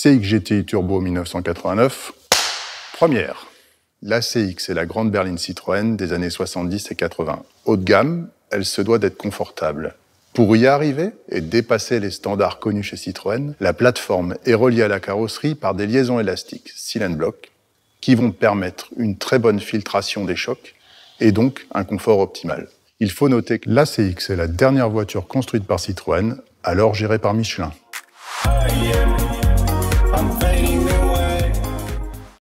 CXGTI Turbo 1989, première. La CX est la grande berline Citroën des années 70 et 80. Haut de gamme, elle se doit d'être confortable. Pour y arriver et dépasser les standards connus chez Citroën, la plateforme est reliée à la carrosserie par des liaisons élastiques, silent block, qui vont permettre une très bonne filtration des chocs et donc un confort optimal. Il faut noter que l'ACX est la dernière voiture construite par Citroën, alors gérée par Michelin.